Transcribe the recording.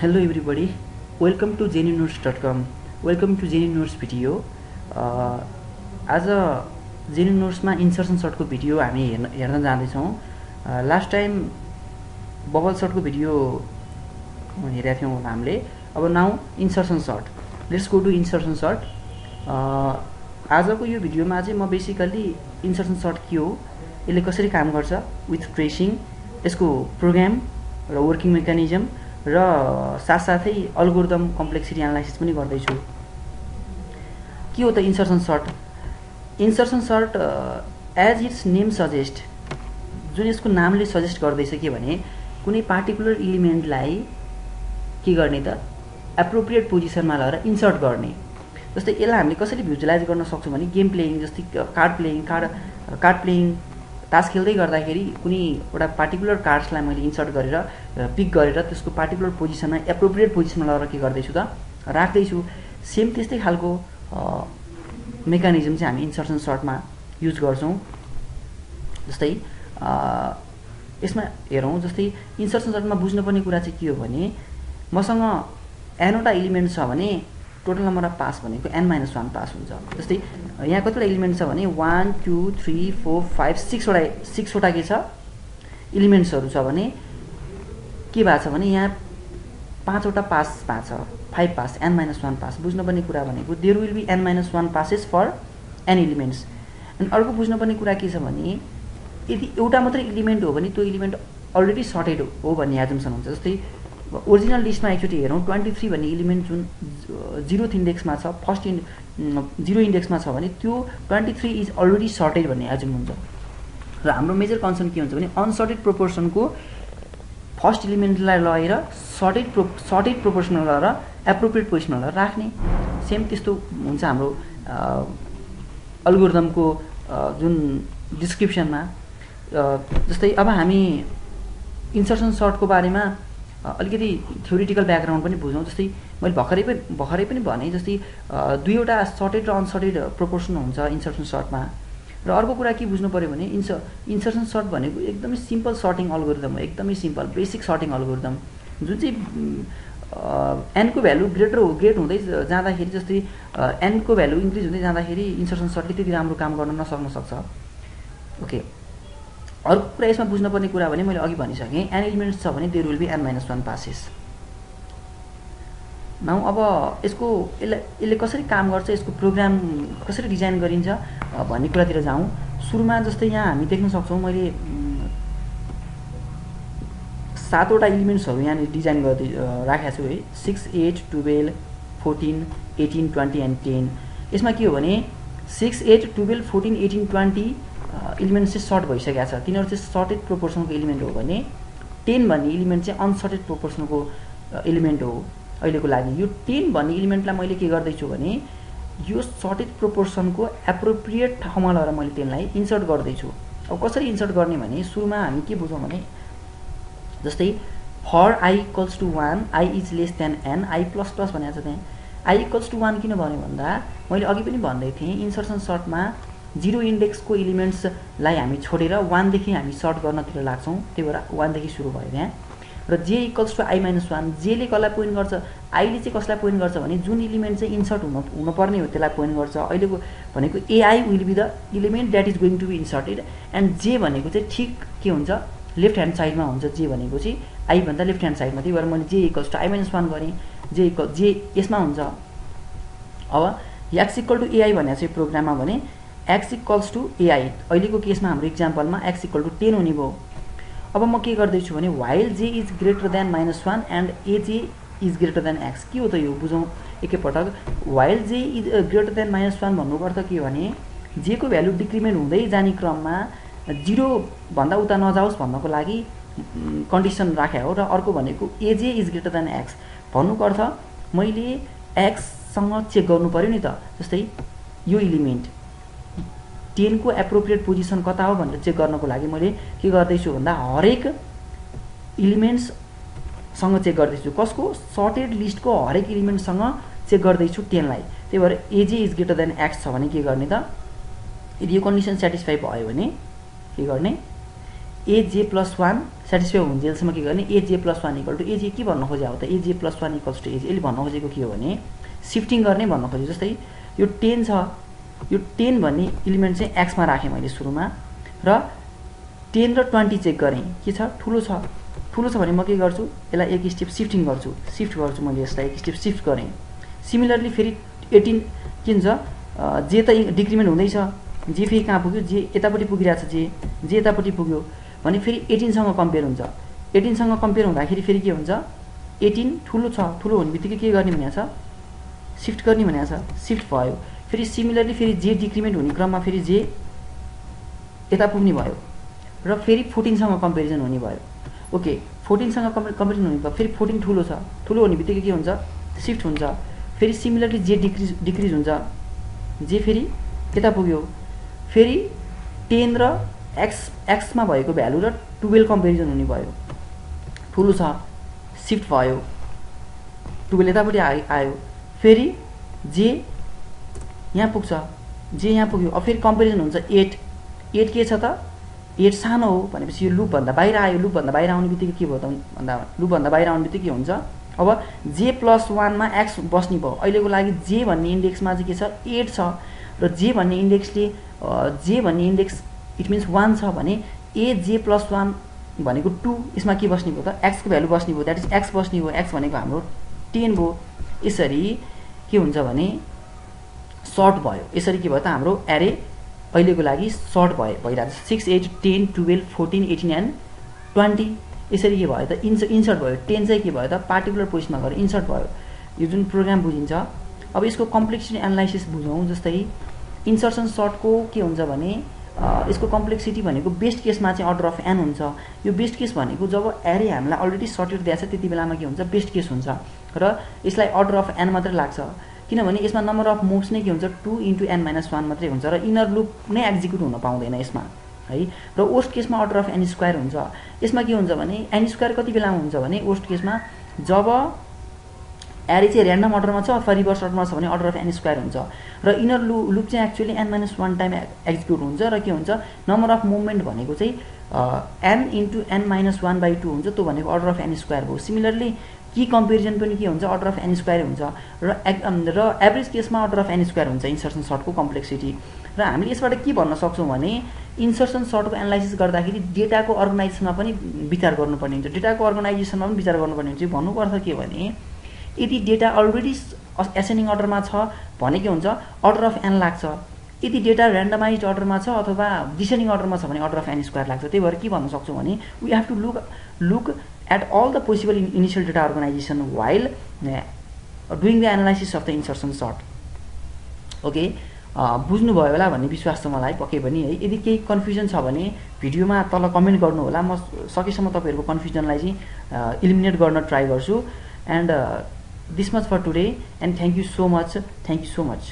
Hello everybody, welcome to genuinenotes.com. Welcome to genuinenotes video आज जेन्युनोट्समा insertion सर्टको video हामी हेर्न हेर्न जाँदैछौँ. लास्ट टाइम बबल सर्टको भिडियो हेरेका थियौँ हामीले. अब now insertion sort let's go to insertion sort आजको यो भिडियोमा चाहिँ म बेसिकल्ली इन्सर्सन सर्ट के हो? यसले कसरी काम गर्छ? विथ ट्रेसिङ यसको प्रोग्राम र वर्किङ मेकानिजम र साथसाथै अल्गोरिदम कम्प्लेक्सिटी एनालाइसिस पनि गर्दैछु। के हो त insertion sort insertion sort as its name suggest जुन यसको नामले सजेस्ट गर्दैछ के भने कुनै पार्टिकुलर इलिमेन्टलाई के गर्ने त? एप्रोप्रिएट पोजिसनमा लगेर इन्सर्ट गर्ने। जस्तै यसलाई हामीले कसरी भिजुलाइज गर्न सक्छौँ भने गेम प्लेइङ जस्तै card playing card card playing तास खेल्दै गर्दाखेरि कुनै एउटा पार्टिकुलर कार्ड्सलाई मैले इन्सर्ट गरेर पिक गरेर त्यसको पार्टिकुलर पोजिसनमा एप्रोप्रिएट पोजिसनमा लगेर के गर्दैछु त? राख्दैछु। सेम त्यस्तै खालको मेकानिजम चाहिँ हामी इन्सर्सन सर्टमा युज गर्छौँ। जस्तै यसमा हेरौँ जस्तै इन्सर्सन सर्टमा बुझ्नुपर्ने कुरा चाहिँ के हो भने मसँग एनवटा इलिमेन्ट छ भने टोटल नम्बर अफ पास भनेको एन माइनस वान पास हुन्छ। जस्तै यहाँ कतिवटा इलिमेन्ट छ भने one two three four five सिक्सवटा सिक्सवटा के छ? इलिमेन्ट्सहरू छ भने के भएको छ भने यहाँ पाँचवटा पास भएको छ five pass N minus one pass बुझ्नुपर्ने कुरा भनेको there will be N minus one passes for N elements अनि अर्को बुझ्नुपर्ने कुरा के छ भने यदि एउटा मात्रै इलिमेन्ट हो भने त्यो इलिमेन्ट अलरेडी सर्टेड हो भन्ने एजम्सन हुन्छ। जस्तै ओरिजिनल लिस्टमा एकचोटि हेरौँ ट्वेन्टी थ्री भन्ने इलिमेन्ट जुन जिरोथ इन्डेक्समा छ फर्स्ट इन् जिरो इन्डेक्समा छ भने त्यो twenty three is already sorted भन्ने एजुम हुन्छ। र हाम्रो मेजर कन्सर्न के हुन्छ भने अनसर्टेड प्रोपोर्सनको फर्स्ट इलिमेन्टलाई लगेर सर्टेड प्रो सर्टेड प्रोपोर्सनमा लगेर एप्रोप्रिएट पोजिसनमा लगेर राख्ने। सेम त्यस्तो हुन्छ हाम्रो अल्गोरिदमको जुन डिस्क्रिप्सनमा जस्तै अब हामी इन्सर्सन सर्टको बारेमा अलिकति थ्योरिटिकल ब्याकग्राउन्ड पनि बुझौँ। जस्तै मैले भर्खरै पनि भर्खरै पनि भने जस्तै दुईवटा सर्टेड र अनसर्टेड प्रोपोर्सन हुन्छ इन्सर्सन सर्टमा र अर्को कुरा के बुझ्नु पऱ्यो भने इन्स इन्सर्सन सर्ट भनेको एकदमै सिम्पल सर्टिङ अल्गोरिदम हो एकदमै सिम्पल बेसिक सर्टिङ अल्गोरिदम जुन चाहिँ एनको भ्यालु ग्रेटर हो ग्रेट हुँदै जाँदाखेरि जस्तै एनको भ्यालु इन्क्रिज हुँदै जाँदाखेरि इन्सर्सन सर्टले त्यति राम्रो काम गर्न नसक्न सक्छ। ओके अर्को कुरा यसमा बुझ्नुपर्ने कुरा भने मैले अघि भनिसकेँ एन इलिमेन्ट्स छ भने there will be N minus one passes now अब यसको यसलाई यसले कसरी काम गर्छ यसको प्रोग्राम कसरी डिजाइन गरिन्छ भन्ने कुरातिर जाउँ। सुरुमा जस्तै यहाँ हामी देख्न सक्छौँ मैले सातवटा इलिमेन्ट्सहरू यहाँनिर डिजाइन गर्दै राखेको छु है। Six eight twelve fourteen eighteen twenty and ten. यसमा के हो भने six eight twelve fourteen eighteen twenty element चाहिँ सर्ट भइसकेको छ। तिनीहरू चाहिँ सर्टेड प्रोपोर्सनको इलिमेन्ट हो भने टेन भन्ने इलिमेन्ट चाहिँ अनसर्टेड प्रोपोर्सनको इलिमेन्ट हो। अहिलेको लागि। यो टेन भन्ने इलिमेन्टलाई मैले के गर्दैछु भने यो सर्टेड प्रोपोर्सनको एप्रोप्रिएट ठाउँमा लगेर मैले त्यसलाई इन्सर्ट गर्दैछु। अब कसरी इन्सर्ट गर्ने भने सुरुमा हामी के बुझौँ भने जस्तै for I equals to one I is less than N I plus plus भनेको छ त्यहाँ। आई इक्वल्स टु वान किन भन्यो भन्दा मैले अघि पनि भन्दै थिएँ इन्सर्सन सर्टमा जिरो इन्डेक्सको इलिमेन्ट्सलाई हामी छोडेर वानदेखि हामी सर्ट गर्नतिर लाग्छौँ। त्यही भएर वानदेखि सुरु भयो त्यहाँ। र J equals to I minus one जेले कसलाई पोइन्ट गर्छ आईले चाहिँ कसलाई पोइन्ट गर्छ भने जुन इलिमेन्ट चाहिँ इन्सर्ट हुन हुनुपर्ने हो त्यसलाई पोइन्ट गर्छ। अहिलेको भनेको A I will be the element that is going to be inserted and J भनेको चाहिँ ठिक के हुन्छ? लेफ्ट ह्यान्ड साइडमा हुन्छ जे भनेको चाहिँ आईभन्दा लेफ्ट ह्यान्ड साइडमा त्यही भएर मैले J equals to I minus one गरेँ जे इक्वल जे यसमा हुन्छ। अब एक्स इक्वल टु एआई भनेको चाहिँ प्रोग्राममा भने एक्स इक्वल्स टु एआई अहिलेको केसमा हाम्रो इक्जाम्पलमा एक्स इक्वल टु टेन हुने भयो। अब म के गर्दैछु भने while J is greater than minus one and A J is greater than X के हो त यो बुझौँ? एकैपटक while J is greater than minus one भन्नुको अर्थ के हो भने जेको भ्यालु डिक्रिमेन्ट हुँदै जाने क्रममा जिरोभन्दा उता नजाओस् भन्नको लागि कन्डिसन राखे हो र अर्को भनेको A J is greater than X भन्नुको अर्थ मैले एक्ससँग चेक गर्नु पऱ्यो नि त जस्तै यो इलिमेन्ट टेनको एप्रोप्रिएट पोजिसन कता हो भनेर चेक गर्नको लागि मैले के गर्दैछु भन्दा हरेक इलिमेन्ट्ससँग चेक गर्दैछु। कसको? सर्टेड लिस्टको हरेक इलिमेन्टसँग चेक गर्दैछु टेनलाई। त्यही भएर A J is greater than X छ भने के गर्ने त? यदि यो कन्डिसन सेटिस्फाई भयो भने के गर्ने? A J plus one satisfy हुन्जेलसम्म के गर्ने? A J plus one equal to A J के भन्नु खोजेको हो त? A J plus one equals to A J यसले भन्नु खोजेको के हो भने सिफ्टिङ गर्ने भन्नु खोजेको जस्तै यो टेन छ यो टेन भन्ने इलिमेन्ट चाहिँ एक्समा राखेँ मैले सुरुमा र टेन र ट्वेन्टी चेक गरेँ। के छ? ठुलो छ। ठुलो छ भने म के गर्छु? यसलाई एक स्टेप सिफ्टिङ गर्छु। सिफ्ट गर्छु मैले यसलाई एक स्टेप सिफ्ट गरेँ। सिमिलरली फेरि एटिन के हुन्छ? जे त डिक्रिमेन्ट हुँदैछ जे फेरि कहाँ पुग्यो? जे यतापट्टि पुगिरहेको छ जे जे यतापट्टि पुग्यो। भने फेरि एटिनसँग कम्पेयर हुन्छ। एटिनसँग कम्पेयर हुँदाखेरि फेरि के हुन्छ? एटिन ठुलो छ। ठुलो हुने बित्तिकै के गर्ने भनेको छ? सिफ्ट गर्ने भनेको छ। सिफ्ट भयो। फेरि सिमिलरली फेरि जे डिक्रिमेन्ट हुने क्रममा फेरि जे यता पुग्ने भयो। र फेरि फोर्टिनसँग कम्पेरिजन हुने भयो। ओके फोर्टिनसँग कम्पे कम्पेरिजन हुने भयो फेरि फोर्टिन ठुलो छ। ठुलो हुने बित्तिकै के हुन्छ? सिफ्ट हुन्छ। फेरि सिमिलरली जे डिक्रिज डिक्रिज हुन्छ। जे फेरि यता पुग्यो। फेरि टेन र एक्स एक्समा भएको भ्यालु र टुवेल्भ कम्पेरिजन हुने भयो। ठुलो छ। सिफ्ट भयो। टुवेल्भ यतापट्टि आयो आयो। फेरि जे यहाँ पुग्छ। जे यहाँ पुग्यो अब फेरि कम्पेरिजन हुन्छ एट एट के छ त? एट सानो हो भनेपछि यो लुपभन्दा बाहिर आयो लुपभन्दा बाहिर आउने बित्तिकै के भयो त? भन्दा लुपभन्दा बाहिर आउने बित्तिकै हुन्छ? अब जे प्लस वानमा एक्स बस्ने भयो। अहिलेको लागि जे भन्ने इन्डेक्समा चाहिँ के छ? एट छ। र जे भन्ने इन्डेक्सले जे भन्ने इन्डेक्स इट मिन्स वान छ भने ए जे प्लस वान भनेको टू यसमा के बस्ने भयो त? एक्सको भ्यालु बस्ने भयो। द्याट इज एक्स बस्ने भयो। एक्स भनेको हाम्रो टेन भयो। यसरी के हुन्छ भने सर्ट भयो। यसरी के भयो त हाम्रो एरे अहिलेको लागि सर्ट भयो भइरहेको छ। Six eight ten twelve fourteen eighteen and twenty यसरी के भयो त इन्स इन्सर्ट भयो। टेन चाहिँ के भयो त पार्टिकुलर पोजिसनमा गएर इन्सर्ट भयो। यो जुन प्रोग्राम बुझिन्छ अब यसको कम्प्लेक्सिटी एनालाइसिस बुझौँ जस्तै इन्सर्सन सर्टको के हुन्छ भने यसको कम्प्लेक्सिटी भनेको बेस्ट केसमा चाहिँ अर्डर अफ एन हुन्छ। यो बेस्ट केस भनेको जब एरे हामीलाई अलरेडी सर्टेड दिएको छ त्यति बेलामा के हुन्छ बेस्ट केस हुन्छ। र यसलाई अर्डर अफ एन मात्रै लाग्छ। किनभने यसमा नम्बर अफ मुभ्स नै के हुन्छ? Two into N minus one मात्रै हुन्छ र इनर लुप नै एक्जिक्युट हुन पाउँदैन यसमा है? र ओस्ट केसमा अर्डर अफ एन स्क्वायर हुन्छ। यसमा के हुन्छ भने एन स्क्वायर कति बेलामा हुन्छ भने ओस्ट केसमा जब एरे चाहिँ ऱ्यान्डम अर्डरमा छ अथवा रिभर्स अर्डरमा छ भने अर्डर अफ एन स्क्वायर हुन्छ। र इनर लु लुप चाहिँ actually N minus one time execute हुन्छ र के हुन्छ? नम्बर अफ मुभमेन्ट भनेको चाहिँ N into N minus one by two हुन्छ त्यो भनेको अर्डर अफ एन स्क्वायर भयो। सिमिलरली कि कम्पेरिजन पनि के हुन्छ? अर्डर अफ एन स्क्वायर हुन्छ. र र एभरेज केसमा अर्डर अफ एन स्क्वायर हुन्छ इन्सर्सन सर्टको कम्प्लेक्सिटी र हामीले यसबाट के भन्न सक्छौँ भने इन्सर्सन सर्टको एनालाइसिस गर्दाखेरि डेटाको अर्गनाइजेसनमा पनि विचार गर्नुपर्ने हुन्छ। डेटाको अर्गनाइजेसनमा पनि विचार गर्नुपर्ने हुन्छ। भन्नुपर्छ के भने यदि डेटा अलरेडी एसेन्डिङ अर्डरमा छ भने के हुन्छ? अर्डर अफ एन लाग्छ। यदि डेटा ऱ्यान्डमाइज अर्डरमा छ अथवा डिसेन्डिङ अर्डरमा छ भने अर्डर अफ एन स्क्वायर लाग्छ। त्यही भएर के भन्न सक्छौँ भने we have to look look at all the possible initial data organisation while doing the analysis of the insertion sort okay बुझ्नुभयो होला भन्ने विश्वास छ मलाई पक्कै पनि है। यदि केही कन्फ्युजन छ भने भिडियोमा तल कमेन्ट गर्नु होला। म सकेसम्म तपाईँहरूको कन्फ्युजनलाई चाहिँ इलिमिनेट गर्न ट्राई गर्छु। And this much for today and thank you so much thank you so much